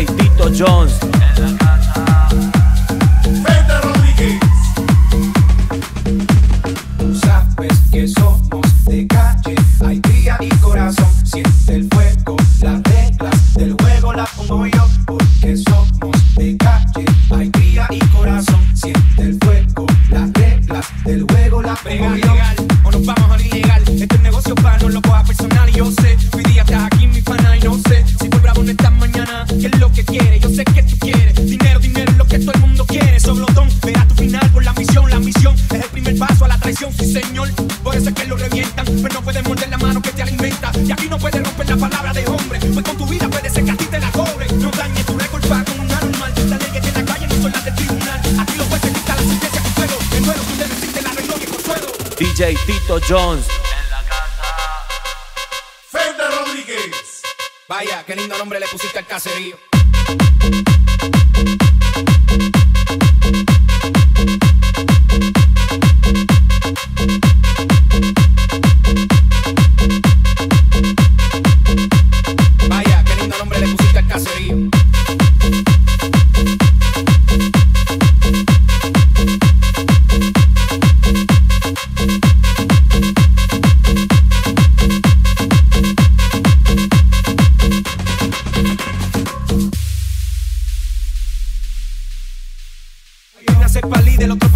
Tito Jones. Señor. Por eso es que lo revientan. Pero no puedes morder la mano que te alimenta. Y aquí no puedes romper la palabra de hombre. Pues con tu vida puede ser que a ti te la cobre. No dañes tu récord para con un anormal. La ley que tiene en la calle no son las del tribunal. Aquí los jueces dictan la sentencia con fuego. En duelo tú debes irte la arreglo y consuelo. DJ Tito Jones. Fede Rodríguez. Vaya, qué lindo nombre le pusiste al caserío.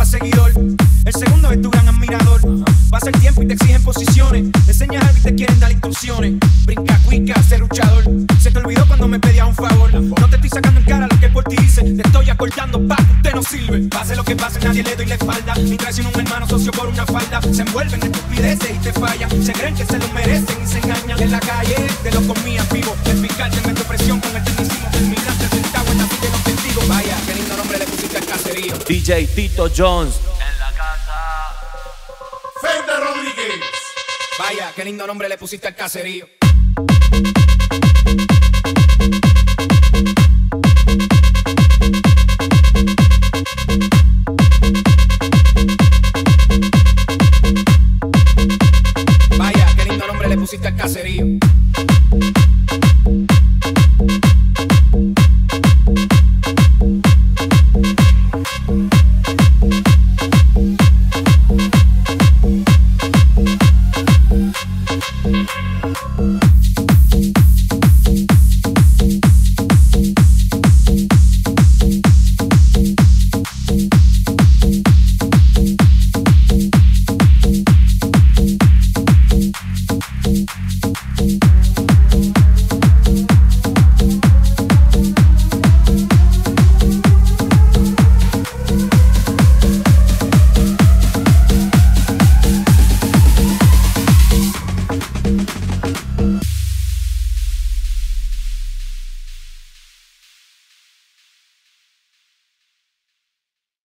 Seguidor. El segundo es tu gran admirador. Pasa el tiempo y te exigen posiciones. Le enseñas algo y te quieren dar instrucciones. Brinca, cuica, ser luchador. Se te olvidó cuando me pedías un favor. No te estoy sacando en cara lo que por ti hice. Te estoy acordando, pa, usted no sirve. Pase lo que pase, nadie le doy la espalda. Ni traición un hermano socio por una falda. Se envuelven en estupideces y te fallan. Se creen que se lo merecen y se engañan. En la calle te lo comías DJ Tito Jones. Fede Rodríguez. Vaya, qué lindo nombre le pusiste al caserío. Vaya, qué lindo nombre le pusiste al caserío.